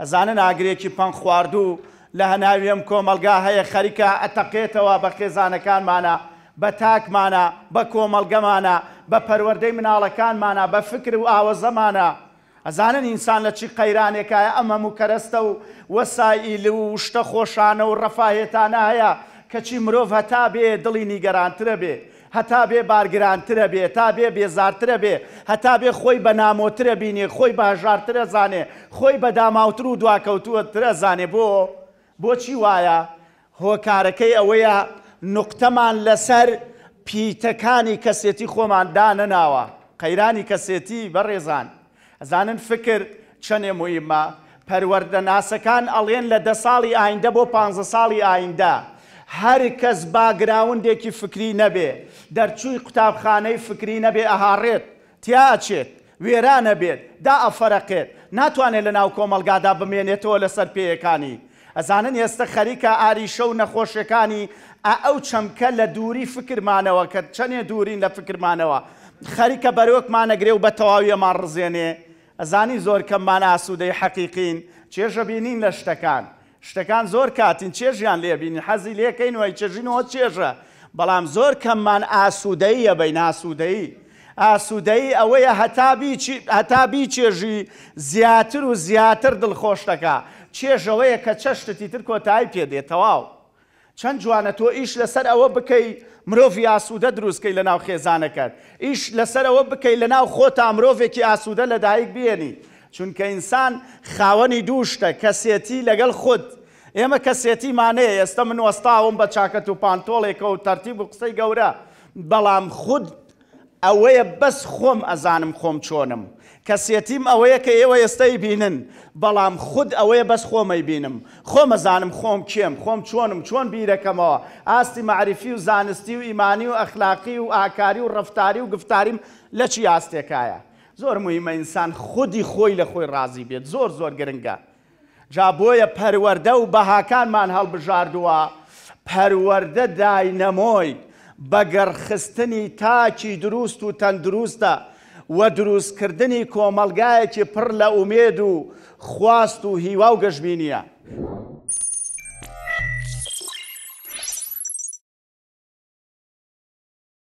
ئەزانن ئاگرێکی پەنگ خواردوو لە هەناوی ئەم کۆمەڵگا هەیە خەریکە ئەتەقێتەوە بە خێزانەکانمانا بە تاکمانا بە کۆمەڵگەمانا بە پەروەردەی مناڵەکانمانا بە فکر و ئاوەزەمانا ئەزانن ئینسان لە چی قەیرانێکایە ئەم هەموو کەرەستە و وەسائیل و شتە خۆشانە و ڕەفاهێتانە هەیە کەچی مرۆڤ هەتا بێ دڵی نیگەرانترە بێ هەتا بێ بارگرانترە بێ تا بێ بێزارترە بێ هەتا بێ خۆی بە نامۆترە بینێ خۆی بە هەژارترە زانێ خۆی بە داماوتر و دواکەوتووە ترە زانێ بۆ بۆچی وایە هۆکارەکەی ئەوەیە نوقتەمان لەسەر پیتەکانی کەسێتی خۆمان دانەناوە قەیرانی کەسێتی بەڕێزان ئەزانن فکر چەنێ مویمە؟ پەروەردە ناسەکان ئەڵێن لە دە ساڵی ئایندە بۆ پانزە ساڵی ئایندە هەر کەس باگراوندێکی فکری نەبێ دەرچووی قوتابخانەی فکری نەبێ ئەهاڕێت تیا ئەچێت وێرانەبێت دائەفەرەقێت ناتوانێت لە ناو کۆمەڵگادا بمێنێتەوە لەسەر پێیەکانی ئەزانن ئێستە خەریکە ئاریشە و نەخۆشەکانی ئە ئەو چەمکە لە دووری فکرمانەوە کە چەنێ دوورین لە فکرمانەوە خەریکە بەرۆکمان ئەگرێ و بە تەواوی ئەمان ڕزێنێ ئەزانین زۆر کەممان ئاسوودەی حەقیقین چێژە بینین لە شتەکان شتەکان زۆر کاتین چێژیان لێ بینین حەزی لێ کەین و ئەیچێژین و چێژە بەڵام زۆر کەممان ئاسوودەی ئەبین ئاسوودەی ئاسوودەیی ئەوەیە هەتا بیچێژی زیاتر و زیاتر دڵخۆش دەکا. چێژ ئەوەیە کە چەشتت ئیتر کۆتایی پێ دێ. تەواو. چەند جوانە تۆ ئیش لەسەر ئەوە بکەی مرۆڤی ئاسوودە دروست کەی لەناو خێزانەکەت. ئیش لەسەر ئەوە بکەی لەناو خۆتا مرۆڤێکی ئاسوودە لەدایک بێنی. چونکە ئینسان خاوەنی دوو شتە، کەسێتی لەگەڵ خود. ئێمە کەسێتیمانەیە ئێستە من وەستاوم بە چاکەت و پانتۆڵێکە و تەرتیب و قسەی گەورە بەڵام خود ئەوەیە بەس خۆم ئەزانم خۆم چۆنم کەسێتیم ئەوەیە کە ئێوە ئێستە ئیبینن بەڵام خود ئەوەیە بەس خۆم ئەیبینم خۆم ئەزانم خۆم کێم خۆم چۆنم چۆن بیرەکەمەوە ئاستی مەعریفی و زانستی و ئیمانی و ئەخلاقی و ئاکاری و ڕەفتاری و گفتاریم لە چی ئاستێکایە زۆر موهیمە ئینسان خودی خۆی لە خۆی ڕازی بێت زۆر زۆر گرنگە جا بۆیە پەروەردە و بەهاکانمان هەڵبژاردووە، پەروەردە داینەمۆی بەگەڕخستنی تاکی دروست و تەندروستە و دروستکردنی کۆمەڵگایەکی پڕ لە ئومێد و خواست و هیوا و گەشبینییە.